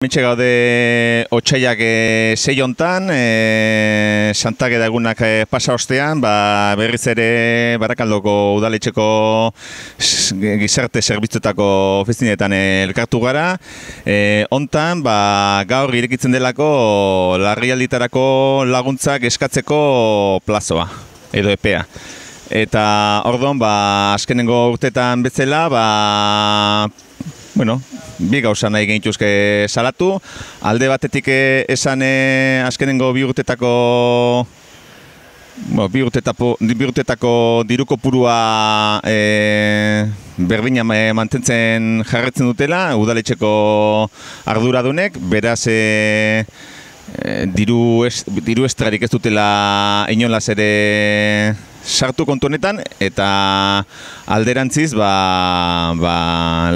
Mitxe gaude otxaiak e, sei hontan, e, santak edagunak e, pasa ostean, ba, berriz ere barakaldoko udaletxeko gizarte zerbitzuetako ofizinetan elkartu gara. E, hontan, ba, gaur irekitzen delako larrialditarako laguntzak eskatzeko plazoa, edo epea. Eta ordon, ba, azkenengo urtetan bezala, ba, bueno, bi gauza nahi genituzke salatu. Alde batetik eh, esan eh, azkenengo bi urtetako Bo, bi, urtetapo, bi urtetako diruko purua e, berdina ma- mantentzen jarretzen dutela, udaletxeko arduradunek, beraz e, diru, es, diru estrarik ez dutela inolaz ere sartu kontu honetan, eta alderantziz ba, ba,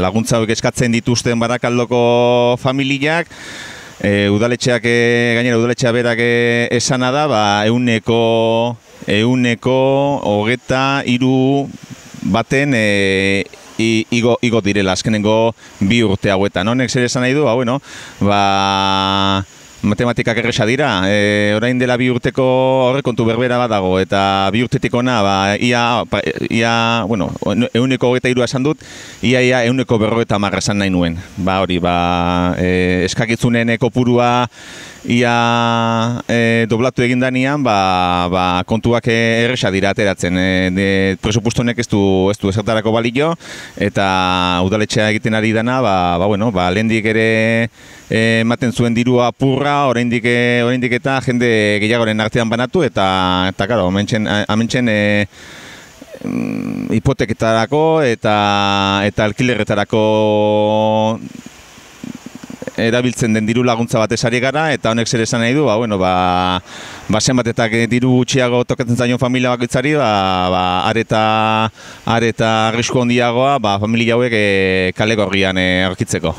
laguntza hauek eskatzen dituzten barakaldoko familiak, E, udaletxeak, e, gainera udaletxea berak e, esana da, ba, euneko, euneko hogeta hiru baten e, i- igo, igo direla, azkenengo bi urte hauetan. Honek zer esan nahi du, ba, bueno, ba, matematikak erresa dira, e, orain dela bi urteko aurrekontu berbera bat dago, eta bi urtetik ona, ba, ia, ia, bueno, euneko hogeita hiru esan dut, ia, ia, euneko berrogeita marra esan nahi nuen. Ba, hori, ba, e, eskakitzunen kopurua ia e, doblatu egin danean, ba, ba, kontuak erresa dira ateratzen. E, de, presupuesto honek ez du, ez du ezertarako balio, eta udaletxea egiten ari dana, ba, ba, bueno, ba, lehendik ere e, ematen zuen dirua apurra, oraindik e, oraindik eta jende gehiagoren artean banatu, eta, eta claro, hementxen, hementxen e, mm, hipoteketarako eta eta alkilerretarako erabiltzen den diru laguntza bat esari gara eta honek zer esan nahi du, ba, bueno, ba, ba zenbat eta diru gutxiago tokatzen zaion familia bakoitzari, ba, ba, areta, areta arrisku handiagoa, ba, familia hauek e, kale gorrian e, aurkitzeko.